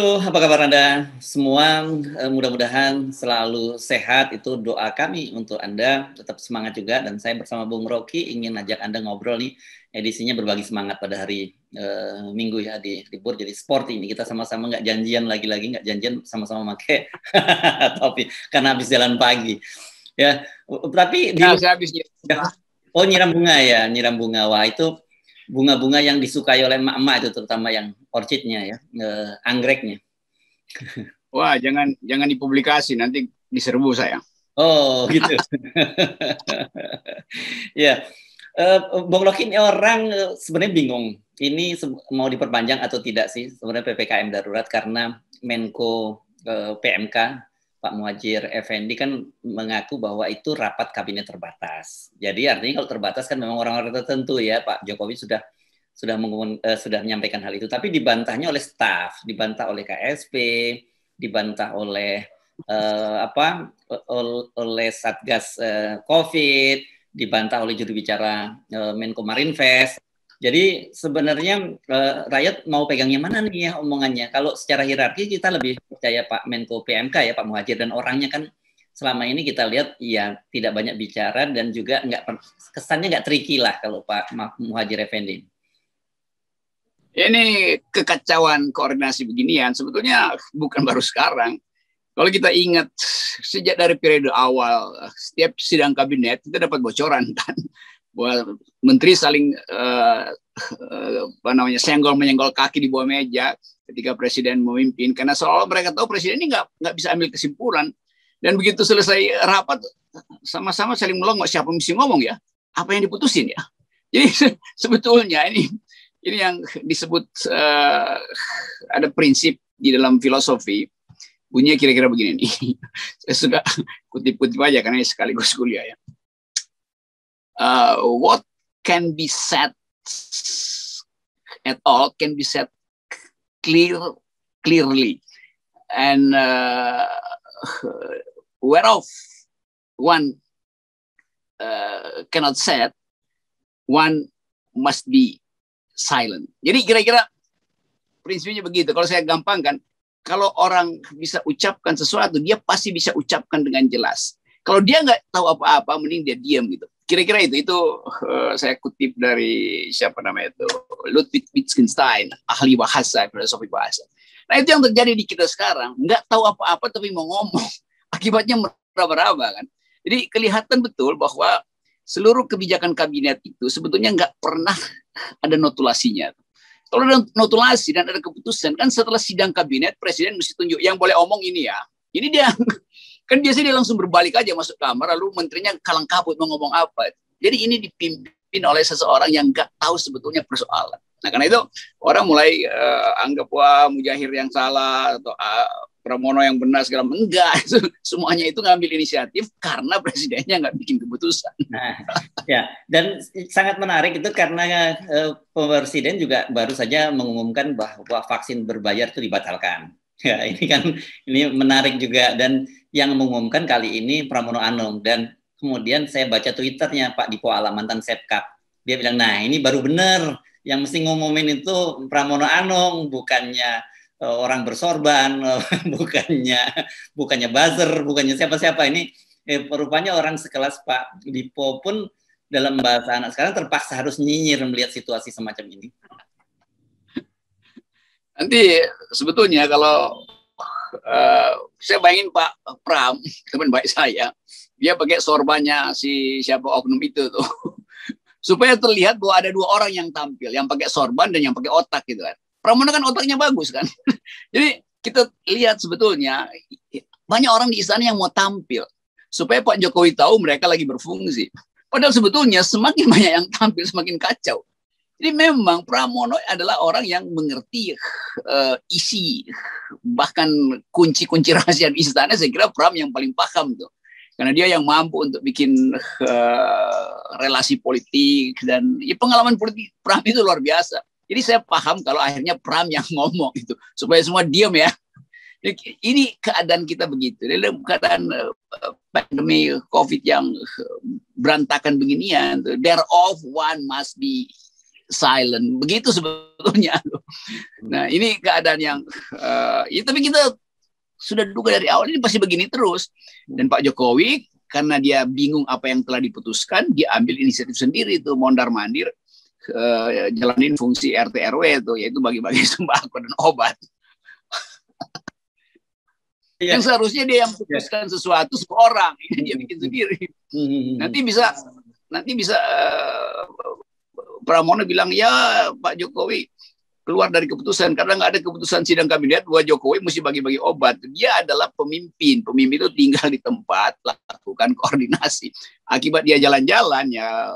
Halo, apa kabar Anda semua? Eh, mudah-mudahan selalu sehat. Itu doa kami untuk Anda. Tetap semangat juga. Dan saya bersama Bung Rocky ingin ajak Anda ngobrol nih. Edisinya berbagi semangat pada hari uh, Minggu ya di libur. Jadi sport ini kita sama-sama nggak janjian lagi-lagi nggak janjian sama-sama pakai topi karena habis jalan pagi. Ya, tapi di, nah, habis. Oh nyiram bunga ya, nyiram bunga. Wah itu bunga-bunga yang disukai oleh emak-emak itu terutama yang orchidnya ya, eh, anggreknya. Wah, jangan jangan dipublikasi nanti diserbu saya. Oh, gitu. ya. Uh, Bung Loki ini orang uh, sebenarnya bingung. Ini mau diperpanjang atau tidak sih sebenarnya PPKM darurat karena Menko uh, PMK Pak Muhajir Effendi kan mengaku bahwa itu rapat kabinet terbatas. Jadi artinya kalau terbatas kan memang orang-orang tertentu ya Pak Jokowi sudah sudah mengumun, uh, sudah menyampaikan hal itu. Tapi dibantahnya oleh staf, dibantah oleh KSP, dibantah oleh uh, apa oleh Satgas uh, COVID, dibantah oleh juru bicara uh, Menko Marinvest. Jadi sebenarnya uh, rakyat mau pegangnya mana nih ya omongannya? Kalau secara hierarki kita lebih percaya Pak Menko PMK ya Pak Muhajir dan orangnya kan selama ini kita lihat ya tidak banyak bicara dan juga nggak kesannya nggak tricky lah kalau Pak Muhajir Effendi. Ini kekacauan koordinasi beginian sebetulnya bukan baru sekarang. Kalau kita ingat sejak dari periode awal setiap sidang kabinet kita dapat bocoran kan bahwa menteri saling uh, apa namanya senggol menyenggol kaki di bawah meja ketika presiden memimpin. Karena seolah mereka tahu presiden ini nggak nggak bisa ambil kesimpulan. Dan begitu selesai rapat sama-sama saling melongok siapa mesti ngomong ya. Apa yang diputusin ya? Jadi sebetulnya ini ini yang disebut uh, ada prinsip di dalam filosofi. Bunyinya kira-kira begini nih. Saya suka kutip-kutip aja karena sekaligus kuliah ya uh, what can be said at all can be said clear clearly. And uh, whereof one uh, cannot said one must be silent. Jadi kira-kira prinsipnya begitu. Kalau saya gampangkan kalau orang bisa ucapkan sesuatu dia pasti bisa ucapkan dengan jelas. Kalau dia nggak tahu apa-apa mending dia diam gitu kira-kira itu itu uh, saya kutip dari siapa namanya itu? Ludwig Wittgenstein ahli bahasa filosofi bahasa. Nah itu yang terjadi di kita sekarang. Nggak tahu apa-apa tapi mau ngomong. Akibatnya meraba-raba kan? Jadi kelihatan betul bahwa seluruh kebijakan kabinet itu sebetulnya nggak pernah ada notulasinya. Kalau ada notulasi dan ada keputusan kan setelah sidang kabinet presiden mesti tunjuk yang boleh omong ini ya. Ini dia Kan biasanya dia langsung berbalik aja masuk kamar, lalu menterinya kalang kabut mau ngomong apa. Jadi ini dipimpin oleh seseorang yang nggak tahu sebetulnya persoalan. Nah karena itu orang mulai uh, anggap wah mujahir yang salah atau uh, Pramono yang benar segala enggak semuanya itu ngambil inisiatif karena presidennya nggak bikin keputusan. Nah, ya dan sangat menarik itu karena uh, presiden juga baru saja mengumumkan bahwa vaksin berbayar itu dibatalkan. Ya ini kan ini menarik juga. Dan yang mengumumkan kali ini Pramono Anung. Dan kemudian saya baca twitternya Pak Dipo Alam mantan Sepkap dia bilang nah ini baru benar yang mesti ngumumin itu Pramono Anung bukannya uh, orang bersorban uh, bukannya bukannya buzzer bukannya siapa-siapa. Ini eh, rupanya orang sekelas Pak Dipo pun dalam bahasa anak sekarang terpaksa harus nyinyir melihat situasi semacam ini. Nanti sebetulnya kalau uh, saya bayangin Pak Pram, teman baik saya, dia pakai sorbannya si siapa oknum itu tuh. Supaya terlihat bahwa ada dua orang yang tampil, yang pakai sorban dan yang pakai otak gitu kan. Pramono kan otaknya bagus kan. Jadi kita lihat sebetulnya banyak orang di istana yang mau tampil supaya Pak Jokowi tahu mereka lagi berfungsi. Padahal sebetulnya semakin banyak yang tampil semakin kacau. Jadi memang Pramono adalah orang yang mengerti uh, isi bahkan kunci-kunci rahasia di istana. Saya kira Pram yang paling paham tuh, karena dia yang mampu untuk bikin uh, relasi politik dan ya, pengalaman politik Pram itu luar biasa. Jadi saya paham kalau akhirnya Pram yang ngomong itu supaya semua diam ya. Ini keadaan kita begitu. Dalam keadaan uh, pandemi COVID yang berantakan beginian, thereof one must be silent. Begitu sebetulnya. Nah ini keadaan yang, uh, ya, tapi kita sudah duga dari awal ini pasti begini terus. Dan Pak Jokowi karena dia bingung apa yang telah diputuskan, dia ambil inisiatif sendiri itu mondar mandir uh, jalanin fungsi RT RW itu yaitu bagi-bagi sembako dan obat. Iya. Yang seharusnya dia yang putuskan iya. sesuatu seorang, ini dia bikin sendiri. Hmm. Nanti bisa nanti bisa uh, Pramono bilang ya Pak Jokowi keluar dari keputusan karena nggak ada keputusan sidang kabinet bahwa Jokowi mesti bagi-bagi obat. Dia adalah pemimpin. Pemimpin itu tinggal di tempat lakukan koordinasi. Akibat dia jalan-jalan ya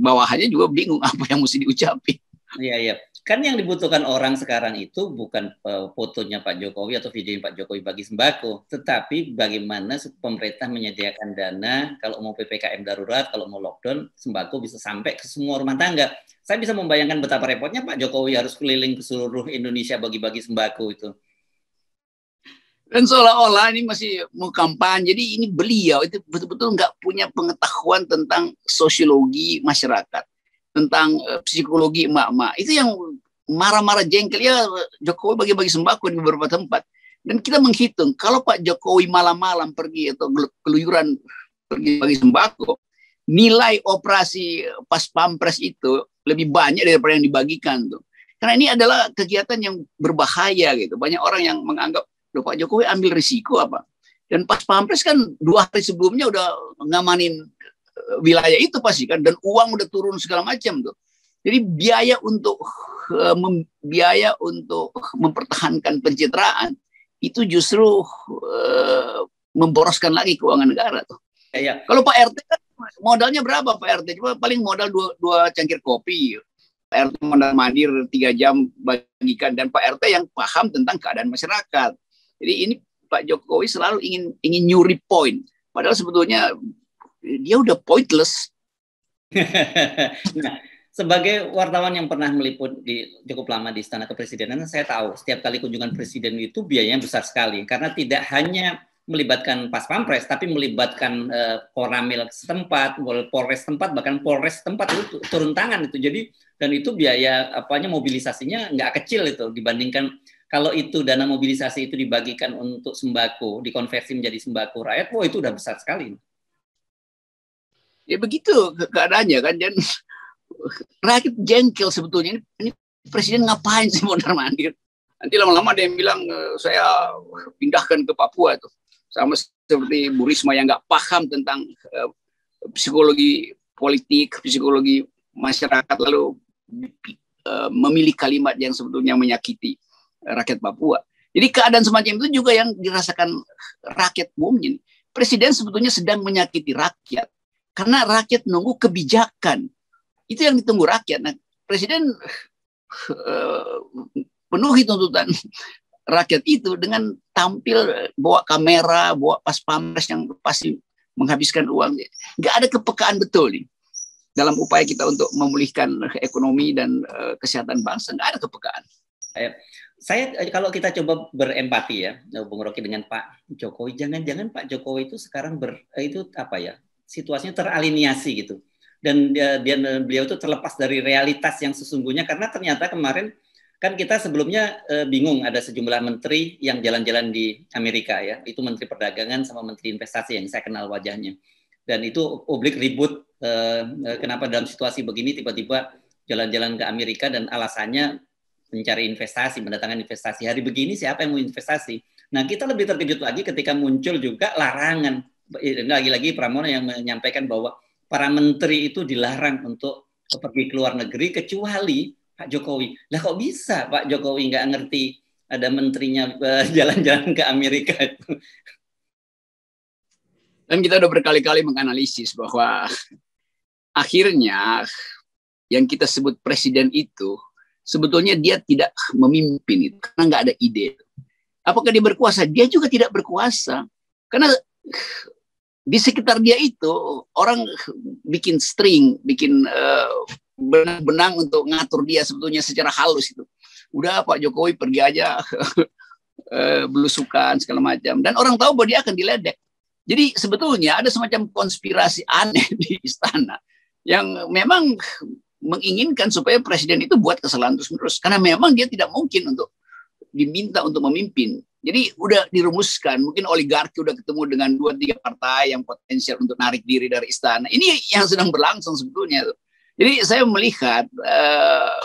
bawahannya juga bingung apa yang mesti diucapin. Iya iya kan yang dibutuhkan orang sekarang itu bukan uh, fotonya Pak Jokowi atau video Pak Jokowi bagi sembako, tetapi bagaimana pemerintah menyediakan dana kalau mau PPKM darurat, kalau mau lockdown, sembako bisa sampai ke semua rumah tangga. Saya bisa membayangkan betapa repotnya Pak Jokowi harus keliling ke seluruh Indonesia bagi-bagi sembako itu. Dan seolah-olah ini masih mau kampanye, jadi ini beliau itu betul-betul nggak punya pengetahuan tentang sosiologi masyarakat tentang uh, psikologi emak-emak. Itu yang marah-marah jengkel ya Jokowi bagi-bagi sembako di beberapa tempat. Dan kita menghitung kalau Pak Jokowi malam-malam pergi atau keluyuran pergi bagi sembako, nilai operasi pas pampres itu lebih banyak daripada yang dibagikan tuh. Karena ini adalah kegiatan yang berbahaya gitu. Banyak orang yang menganggap, Loh, Pak Jokowi ambil risiko apa? Dan pas pampres kan dua hari sebelumnya udah ngamanin wilayah itu pasti kan dan uang udah turun segala macam tuh. Jadi biaya untuk uh, mem, biaya untuk mempertahankan pencitraan itu justru uh, memboroskan lagi keuangan negara tuh. Ya, ya. Kalau Pak RT kan modalnya berapa Pak RT? Cuma paling modal dua, dua cangkir kopi. Pak RT modal mandir tiga jam bagikan dan Pak RT yang paham tentang keadaan masyarakat. Jadi ini Pak Jokowi selalu ingin ingin nyuri poin. Padahal sebetulnya dia udah pointless. nah, sebagai wartawan yang pernah meliput di cukup lama di Istana Kepresidenan, saya tahu setiap kali kunjungan presiden itu biayanya besar sekali karena tidak hanya melibatkan pas pampres, tapi melibatkan uh, koramil setempat, polres setempat, bahkan polres setempat itu turun tangan itu. Jadi dan itu biaya apanya mobilisasinya nggak kecil itu dibandingkan kalau itu dana mobilisasi itu dibagikan untuk sembako, dikonversi menjadi sembako rakyat, wah itu udah besar sekali ya begitu keadaannya kan. Dan rakyat jengkel sebetulnya. Ini, ini presiden ngapain sih mondar mandir? Nanti lama-lama yang bilang e, saya pindahkan ke Papua itu sama seperti Bu Risma yang nggak paham tentang uh, psikologi politik psikologi masyarakat lalu uh, memilih kalimat yang sebetulnya menyakiti rakyat Papua. Jadi keadaan semacam itu juga yang dirasakan rakyat umumnya presiden sebetulnya sedang menyakiti rakyat karena rakyat nunggu kebijakan. Itu yang ditunggu rakyat. Nah, presiden uh, penuhi tuntutan rakyat itu dengan tampil bawa kamera, bawa pas pampres yang pasti menghabiskan uang. Nggak ada kepekaan betul nih dalam upaya kita untuk memulihkan ekonomi dan uh, kesehatan bangsa. Nggak ada kepekaan. Saya kalau kita coba berempati ya, Bung Rocky dengan Pak Jokowi, jangan-jangan Pak Jokowi itu sekarang ber itu apa ya situasinya teraliniasi gitu. Dan dia, dia beliau itu terlepas dari realitas yang sesungguhnya karena ternyata kemarin kan kita sebelumnya e, bingung ada sejumlah menteri yang jalan-jalan di Amerika ya. Itu menteri perdagangan sama menteri investasi yang saya kenal wajahnya. Dan itu publik ribut e, kenapa dalam situasi begini tiba-tiba jalan-jalan ke Amerika dan alasannya mencari investasi mendatangkan investasi. Hari begini siapa yang mau investasi? Nah kita lebih terkejut lagi ketika muncul juga larangan lagi-lagi Pramono yang menyampaikan bahwa para menteri itu dilarang untuk pergi ke luar negeri kecuali Pak Jokowi. Lah kok bisa Pak Jokowi nggak ngerti ada menterinya eh, jalan-jalan ke Amerika itu? Dan kita udah berkali-kali menganalisis bahwa akhirnya yang kita sebut presiden itu sebetulnya dia tidak memimpin itu karena nggak ada ide. Apakah dia berkuasa? Dia juga tidak berkuasa karena di sekitar dia itu orang bikin string, bikin uh, benang-benang untuk ngatur dia sebetulnya secara halus itu. Udah Pak Jokowi pergi aja uh, belusukan segala macam dan orang tahu bahwa dia akan diledek. Jadi sebetulnya ada semacam konspirasi aneh di istana yang memang menginginkan supaya presiden itu buat kesalahan terus menerus karena memang dia tidak mungkin untuk diminta untuk memimpin. Jadi udah dirumuskan, mungkin oligarki udah ketemu dengan dua tiga partai yang potensial untuk narik diri dari istana. Ini yang sedang berlangsung sebetulnya. Jadi saya melihat uh,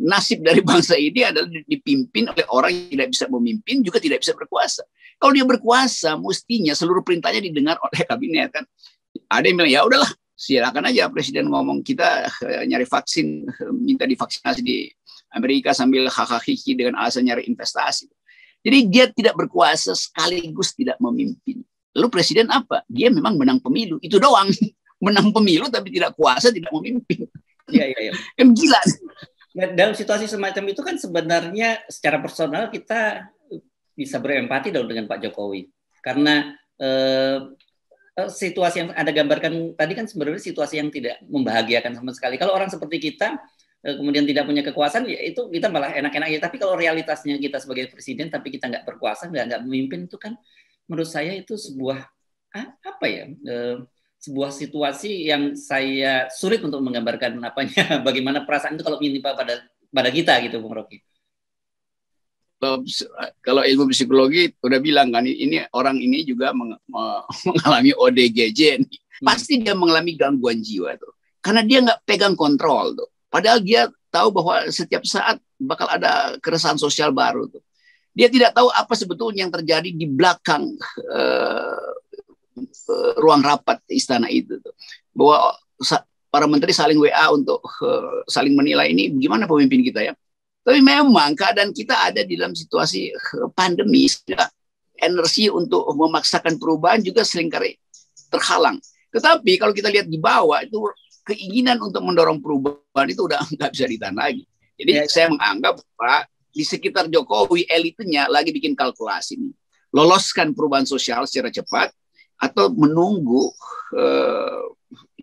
nasib dari bangsa ini adalah dipimpin oleh orang yang tidak bisa memimpin juga tidak bisa berkuasa. Kalau dia berkuasa, mestinya seluruh perintahnya didengar oleh kabinet kan. Ada yang bilang ya udahlah silakan aja presiden ngomong kita uh, nyari vaksin minta divaksinasi di Amerika sambil hahaha dengan alasan nyari investasi. Jadi dia tidak berkuasa sekaligus tidak memimpin. Lalu presiden apa? Dia memang menang pemilu. Itu doang. Menang pemilu tapi tidak kuasa, tidak memimpin. Iya, iya, iya. Kan gila. Dalam situasi semacam itu kan sebenarnya secara personal kita bisa berempati dong dengan Pak Jokowi. Karena eh, Eh, situasi yang Anda gambarkan tadi kan sebenarnya situasi yang tidak membahagiakan sama sekali. Kalau orang seperti kita kemudian tidak punya kekuasaan, ya itu kita malah enak-enak ya. Tapi kalau realitasnya kita sebagai presiden, tapi kita nggak berkuasa, nggak nggak memimpin itu kan, menurut saya itu sebuah apa ya, eh, sebuah situasi yang saya sulit untuk menggambarkan apanya, bagaimana perasaan itu kalau menimpa pada pada kita gitu, Bung Rocky kalau ilmu psikologi udah bilang kan ini orang ini juga meng, mengalami ODGJ nih. Hmm. Pasti dia mengalami gangguan jiwa tuh. Karena dia nggak pegang kontrol tuh. Padahal dia tahu bahwa setiap saat bakal ada keresahan sosial baru tuh. Dia tidak tahu apa sebetulnya yang terjadi di belakang uh, ruang rapat istana itu tuh. Bahwa para menteri saling WA untuk uh, saling menilai ini gimana pemimpin kita ya tapi memang keadaan kita ada di dalam situasi pandemi, energi untuk memaksakan perubahan juga sering kali terhalang. Tetapi kalau kita lihat di bawah itu keinginan untuk mendorong perubahan itu udah nggak bisa ditahan lagi. Jadi ya. saya menganggap Pak di sekitar Jokowi elitnya lagi bikin kalkulasi nih. Loloskan perubahan sosial secara cepat atau menunggu uh,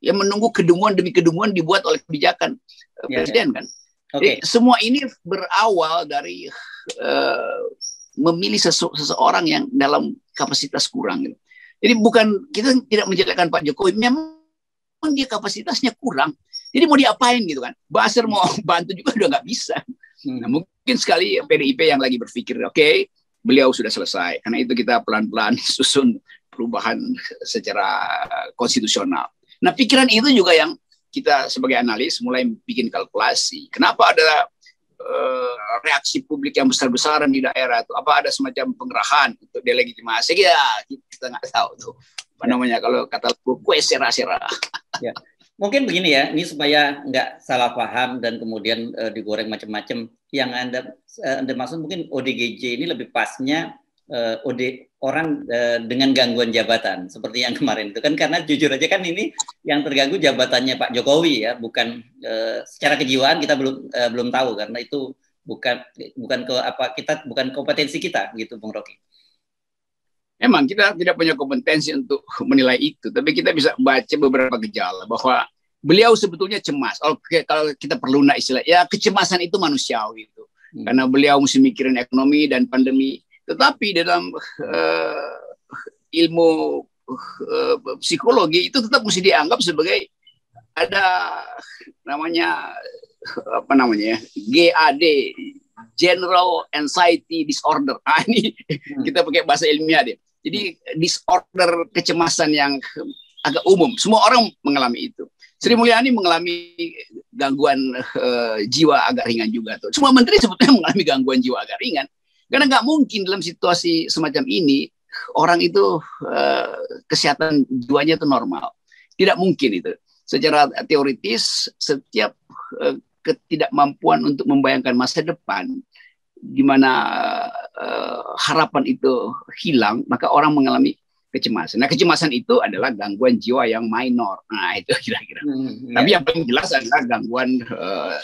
ya menunggu kedunguan demi kedunguan dibuat oleh kebijakan uh, ya, presiden ya. kan. Okay. Jadi semua ini berawal dari uh, memilih sesu, seseorang yang dalam kapasitas kurang. Gitu. Jadi bukan kita tidak menjelekkan Pak Jokowi, memang dia kapasitasnya kurang. Jadi mau diapain gitu kan? Basir mau bantu juga udah nggak bisa. Hmm. Nah, mungkin sekali PDIP yang lagi berpikir, oke, okay, beliau sudah selesai. Karena itu kita pelan-pelan susun perubahan secara konstitusional. Nah, pikiran itu juga yang kita sebagai analis mulai bikin kalkulasi. Kenapa ada uh, reaksi publik yang besar-besaran di daerah itu? Apa ada semacam pengerahan untuk delegitimasi? Ya, kita nggak tahu tuh. Apa namanya kalau kata kue sera-sera. Ya. Mungkin begini ya, ini supaya nggak salah paham dan kemudian uh, digoreng macam-macam. Yang anda uh, anda maksud mungkin ODGJ ini lebih pasnya uh, OD orang uh, dengan gangguan jabatan seperti yang kemarin itu kan karena jujur aja kan ini yang terganggu jabatannya Pak Jokowi ya bukan uh, secara kejiwaan kita belum uh, belum tahu karena itu bukan bukan ke apa kita bukan kompetensi kita gitu Bung Rocky. Emang kita tidak punya kompetensi untuk menilai itu, tapi kita bisa baca beberapa gejala bahwa beliau sebetulnya cemas. Oke, kalau kita perlu nak istilah, ya kecemasan itu manusiawi itu. Hmm. Karena beliau mesti mikirin ekonomi dan pandemi tetapi dalam uh, ilmu uh, psikologi itu tetap mesti dianggap sebagai ada namanya apa namanya GAD General Anxiety Disorder. Ah ini hmm. kita pakai bahasa ilmiah deh. Jadi disorder kecemasan yang agak umum. Semua orang mengalami itu. Sri Mulyani mengalami gangguan uh, jiwa agak ringan juga tuh. Semua menteri sebetulnya mengalami gangguan jiwa agak ringan. Karena nggak mungkin dalam situasi semacam ini orang itu uh, kesehatan jiwanya itu normal. Tidak mungkin itu. Secara teoritis setiap uh, ketidakmampuan untuk membayangkan masa depan di mana uh, harapan itu hilang, maka orang mengalami kecemasan. Nah, kecemasan itu adalah gangguan jiwa yang minor. Nah, itu kira-kira. Hmm, ya. Tapi yang paling jelas adalah gangguan uh,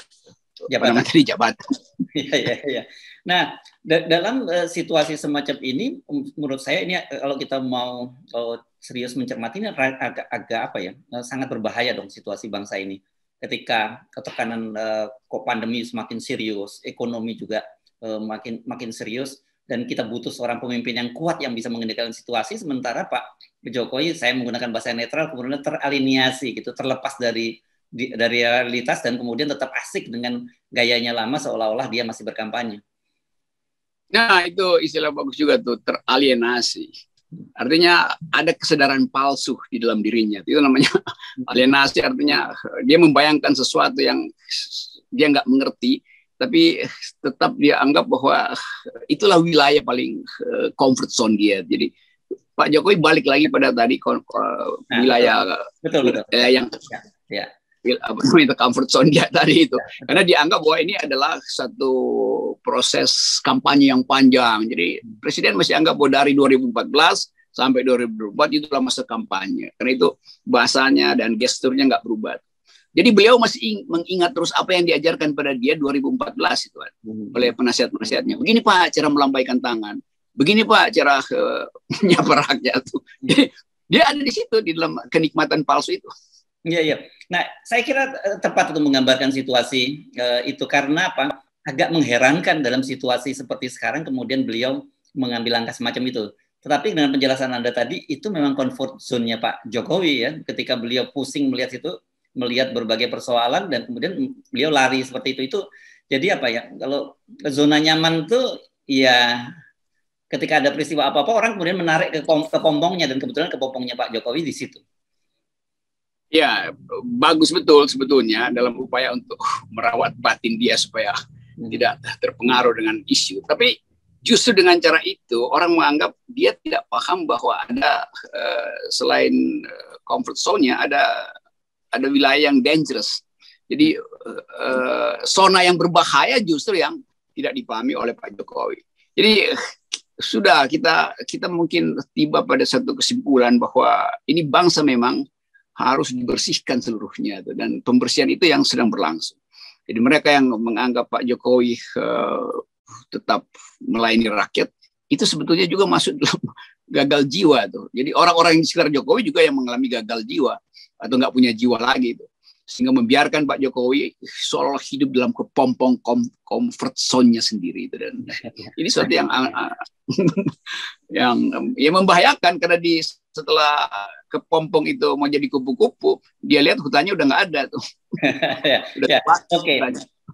jabatan. Tadi jabatan. Iya, iya, iya. Nah, da dalam uh, situasi semacam ini, menurut saya ini kalau kita mau uh, serius mencermati ini agak, agak apa ya, uh, sangat berbahaya dong situasi bangsa ini. Ketika ketekanan uh, kok pandemi semakin serius, ekonomi juga uh, makin makin serius, dan kita butuh seorang pemimpin yang kuat yang bisa mengendalikan situasi. Sementara Pak Jokowi, saya menggunakan bahasa netral, kemudian teraliniasi gitu, terlepas dari di, dari realitas dan kemudian tetap asik dengan gayanya lama seolah-olah dia masih berkampanye. Nah, itu istilah bagus juga tuh, teralienasi. Artinya ada kesadaran palsu di dalam dirinya. Itu namanya alienasi, artinya dia membayangkan sesuatu yang dia nggak mengerti, tapi tetap dia anggap bahwa itulah wilayah paling eh, comfort zone dia. Jadi Pak Jokowi balik lagi pada tadi nah, wilayah betul, betul. Eh, yang ya, ya. apa comfort zone dia tadi itu ya, karena dianggap bahwa ini adalah satu proses kampanye yang panjang jadi presiden masih anggap bahwa dari 2014 sampai 2024 itulah masa kampanye karena itu bahasanya dan gesturnya nggak berubah jadi beliau masih mengingat terus apa yang diajarkan pada dia 2014 itu hmm. oleh penasihat-penasihatnya. Begini Pak cara melambaikan tangan begini Pak cara uh, menyapa rakyat tuh. Jadi dia ada di situ di dalam kenikmatan palsu itu. Iya iya. Nah saya kira eh, tepat untuk menggambarkan situasi uh, itu karena apa? Agak mengherankan dalam situasi seperti sekarang kemudian beliau mengambil langkah semacam itu. Tetapi dengan penjelasan Anda tadi itu memang comfort zone-nya Pak Jokowi ya ketika beliau pusing melihat itu melihat berbagai persoalan dan kemudian beliau lari seperti itu itu jadi apa ya kalau zona nyaman tuh ya ketika ada peristiwa apa-apa orang kemudian menarik ke, ke pompongnya dan kebetulan ke pompongnya Pak Jokowi di situ. Ya, bagus betul sebetulnya dalam upaya untuk merawat batin dia supaya hmm. tidak terpengaruh dengan isu. Tapi justru dengan cara itu orang menganggap dia tidak paham bahwa ada uh, selain uh, comfort zone-nya ada ada wilayah yang dangerous. Jadi uh, zona yang berbahaya justru yang tidak dipahami oleh Pak Jokowi. Jadi sudah kita kita mungkin tiba pada satu kesimpulan bahwa ini bangsa memang harus dibersihkan seluruhnya dan pembersihan itu yang sedang berlangsung. Jadi mereka yang menganggap Pak Jokowi uh, tetap melayani rakyat itu sebetulnya juga masuk dalam gagal jiwa tuh. Jadi orang-orang yang di sekitar Jokowi juga yang mengalami gagal jiwa atau nggak punya jiwa lagi itu sehingga membiarkan Pak Jokowi seolah hidup dalam kepompong kom comfort zone-nya sendiri itu dan ini sesuatu yang yang ya membahayakan karena di setelah kepompong itu mau jadi kupu-kupu dia lihat hutannya udah nggak ada tuh ya, ya. oke okay.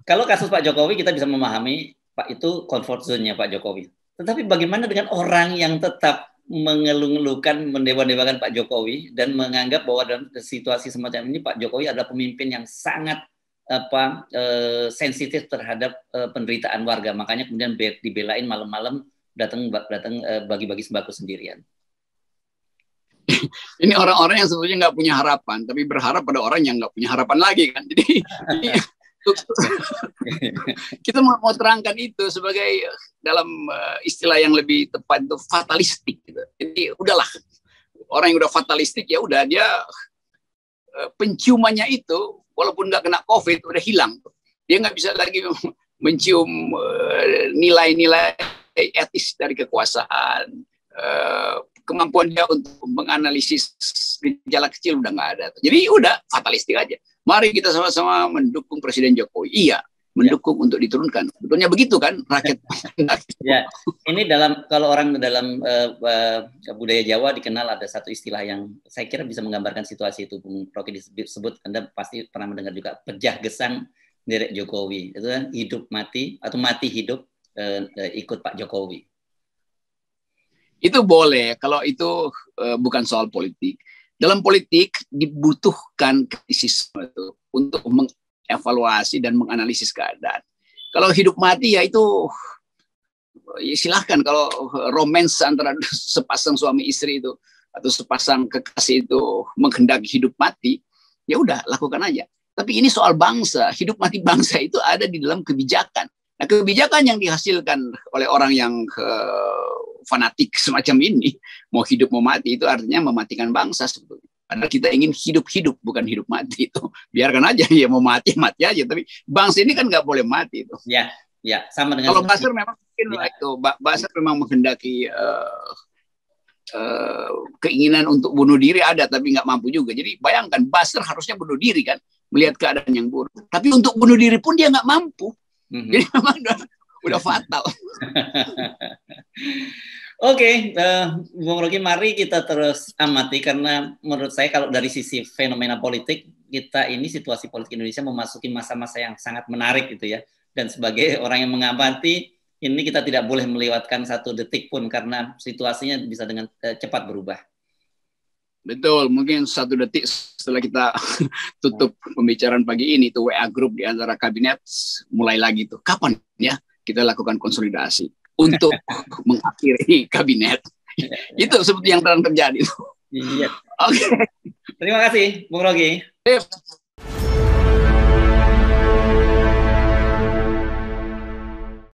kalau kasus Pak Jokowi kita bisa memahami Pak itu comfort zone-nya Pak Jokowi tetapi bagaimana dengan orang yang tetap mengeluh-ngeluhkan, mendewa-dewakan Pak Jokowi dan menganggap bahwa dalam situasi semacam ini Pak Jokowi adalah pemimpin yang sangat apa eh, sensitif terhadap eh, penderitaan warga. Makanya kemudian dibelain malam-malam datang datang eh, bagi-bagi sembako sendirian. Ini orang-orang yang sebetulnya nggak punya harapan, tapi berharap pada orang yang nggak punya harapan lagi kan. Jadi kita mau, mau terangkan itu sebagai dalam uh, istilah yang lebih tepat itu fatalistik gitu. Jadi udahlah orang yang udah fatalistik ya udah dia uh, penciumannya itu walaupun nggak kena covid udah hilang. Dia nggak bisa lagi mencium uh, nilai-nilai etis dari kekuasaan. Uh, kemampuan dia untuk menganalisis gejala kecil udah nggak ada. Jadi udah fatalistik aja. Mari kita sama-sama mendukung Presiden Jokowi. Iya, mendukung ya. untuk diturunkan. Betulnya begitu kan rakyat. ya, ini dalam kalau orang dalam uh, uh, budaya Jawa dikenal ada satu istilah yang saya kira bisa menggambarkan situasi itu. Bung Rocky disebut, Anda pasti pernah mendengar juga pejah gesang derek Jokowi. Itu kan hidup mati atau mati hidup uh, uh, ikut Pak Jokowi. Itu boleh kalau itu uh, bukan soal politik dalam politik dibutuhkan kritisisme itu untuk mengevaluasi dan menganalisis keadaan. Kalau hidup mati ya itu ya silahkan kalau romans antara sepasang suami istri itu atau sepasang kekasih itu menghendaki hidup mati, ya udah lakukan aja. Tapi ini soal bangsa, hidup mati bangsa itu ada di dalam kebijakan. Nah, kebijakan yang dihasilkan oleh orang yang uh, fanatik semacam ini, mau hidup mau mati itu artinya mematikan bangsa sebetulnya. Padahal kita ingin hidup-hidup bukan hidup mati itu. Biarkan aja ya mau mati mati aja. Tapi bangsa ini kan nggak boleh mati itu. Ya, ya sama dengan. Kalau Basar memang mungkin ya. itu Basar memang menghendaki uh, uh, keinginan untuk bunuh diri ada tapi nggak mampu juga. Jadi bayangkan Basar harusnya bunuh diri kan melihat keadaan yang buruk. Tapi untuk bunuh diri pun dia nggak mampu. Mm -hmm. Jadi memang udah, fatal. Oke, okay, uh, eh, Bung Rocky, mari kita terus amati karena menurut saya kalau dari sisi fenomena politik kita ini situasi politik Indonesia memasuki masa-masa yang sangat menarik gitu ya. Dan sebagai orang yang mengamati, ini kita tidak boleh melewatkan satu detik pun karena situasinya bisa dengan uh, cepat berubah. Betul, mungkin satu detik setelah kita tutup pembicaraan pagi ini, itu WA grup di antara kabinet mulai lagi tuh. Kapan ya kita lakukan konsolidasi untuk mengakhiri kabinet? itu seperti yang sedang terjadi. Iya. Oke. Okay. Terima kasih, Bung Rogi.